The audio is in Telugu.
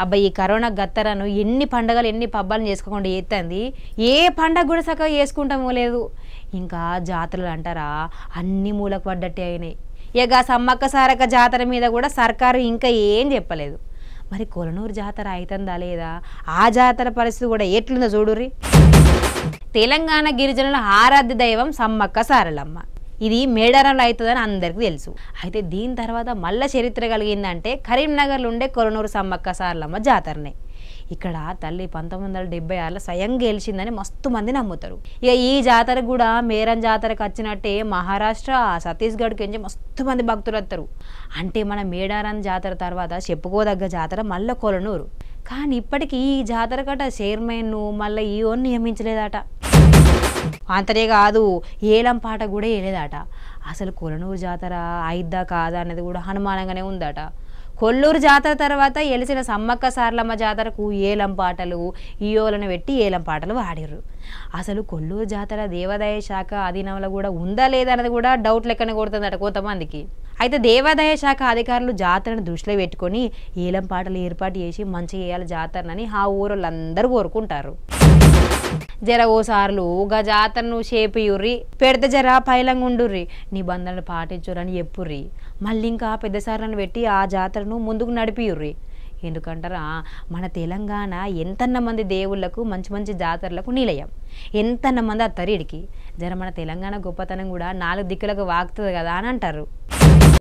అబ్బా ఈ కరోనా గత్తరను ఎన్ని పండగలు ఎన్ని పబ్బాలను చేసుకోకుండా ఎత్తంది. ఏ పండగ కూడా చక్కగా చేసుకుంటామో లేదు. ఇంకా జాతరలు అంటారా? అన్ని మూలకు పడ్డట్టే అయినాయి. ఇక సమ్మక్క సారక్క జాతర మీద కూడా సర్కారు ఇంకా ఏం చెప్పలేదు. మరి కొలనూరు జాతర అవుతుందా లేదా? ఆ జాతర పరిస్థితి కూడా ఎట్లుందో చూడుర్రి. తెలంగాణ గిరిజనుల ఆరాధ్య దైవం సమ్మక్క సారలమ్మ. ఇది మేడారంలో అవుతుందని అందరికీ తెలుసు. అయితే దీని తర్వాత మళ్ళా చరిత్ర కలిగిందంటే కరీంనగర్లో ఉండే కొలనూరు సమ్మక్క సార్లమ్మ జాతరనే. ఇక్కడ తల్లి పంతొమ్మిది వందల డెబ్బై ఆరులో స్వయం గెలిచిందని మస్తు మంది నమ్ముతారు. ఇక ఈ జాతర కూడా మేరం జాతరకు వచ్చినట్టే మహారాష్ట్ర ఛత్తీస్గఢ్కి నుంచి మస్తు మంది భక్తులు వస్తారు. అంటే మన మేడారం జాతర తర్వాత చెప్పుకోదగ్గ జాతర మళ్ళీ కొలనూరు కానీ ఇప్పటికీ ఈ జాతర కట చైర్మన్ను మళ్ళీ ఈఓని నియమించలేదట. అంతనే కాదు ఏలం పాట కూడా వేయలేదట అసలు కొలనూరు జాతర అయిద్దా కాదా అనేది కూడా అనుమానంగానే ఉందట. కొల్లూరు జాతర తర్వాత ఎలిసిన సమ్మక్క సార్లమ్మ జాతరకు ఏలం పాటలు ఈయోలను పెట్టి ఏలం పాటలు వాడిర్రు అసలు కొల్లూరు జాతర దేవాదాయ శాఖ అధీనంలో కూడా ఉందా లేదా అనేది కూడా డౌట్ లెక్కనే కొడుతుందట కొంతమందికి. అయితే దేవాదాయ శాఖ అధికారులు జాతరను దృష్టిలో పెట్టుకొని ఏలం పాటలు ఏర్పాటు చేసి మంచిగా చేయాలి జాతరనని ఆ ఊరోళ్ళందరూ కోరుకుంటారు. జర ఓసార్లు గా జాతరను చేపియుర్రి పెడితే జర పైలంగుండుర్రి నిబంధనలు పాటించురని చెప్పుర్రి మళ్ళీ ఇంకా పెద్ద సార్లను పెట్టి ఆ జాతరను ముందుకు నడిపియుర్రి. ఎందుకంటారా మన తెలంగాణ ఎంతన్న మంది దేవుళ్ళకు మంచి మంచి జాతరలకు నిలయం. ఎంతన్న మంది ఆ తరిడికి జర మన తెలంగాణ గొప్పతనం కూడా నాలుగు దిక్కులకు వాగుతుంది కదా అని అంటారు.